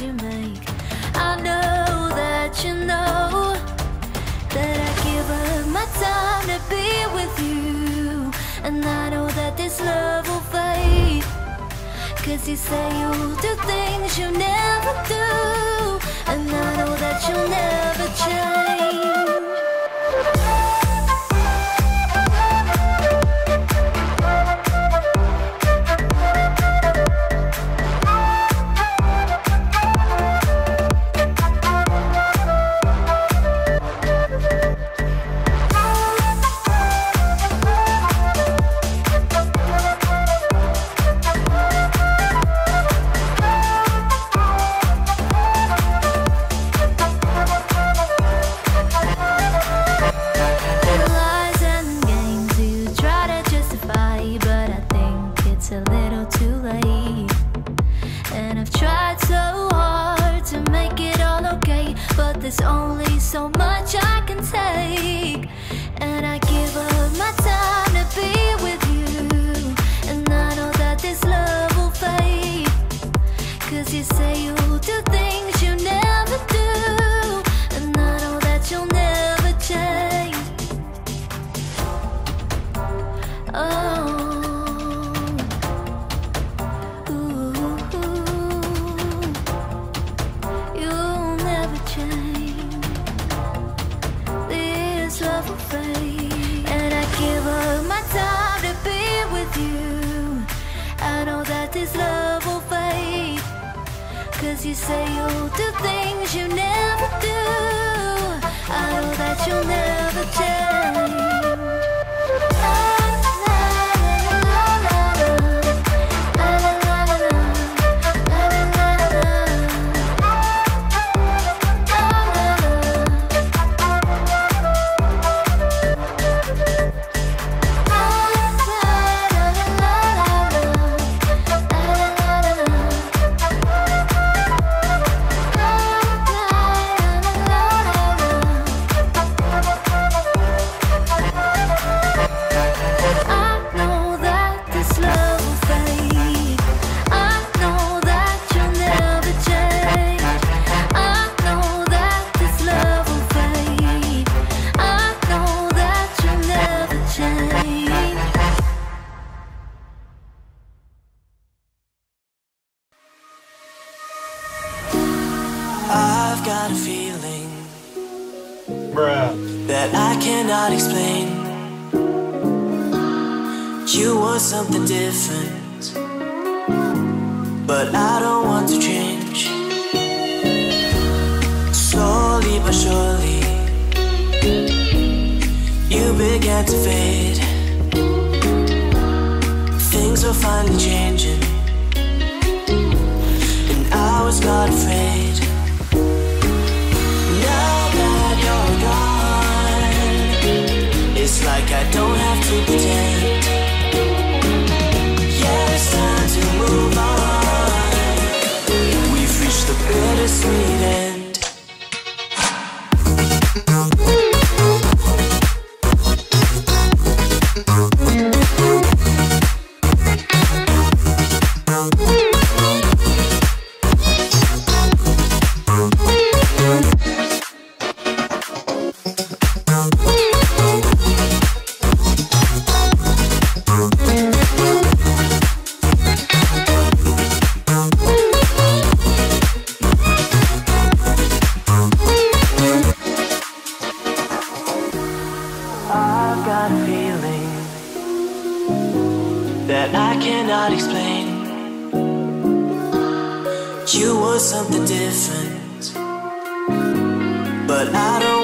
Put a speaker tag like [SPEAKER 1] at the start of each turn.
[SPEAKER 1] you make. I know that you know that I give up my time to be with you. And I know that this love will fade. Cause you say you'll do things you never do. There's only so much I can you say you'll do things
[SPEAKER 2] I've got a feeling
[SPEAKER 3] Bruh.
[SPEAKER 2] that I cannot explain. You want something different, but I don't want to change. Began to fade. Things were finally changing, and I was not afraid. Feeling that I cannot explain. You want something different, but I don't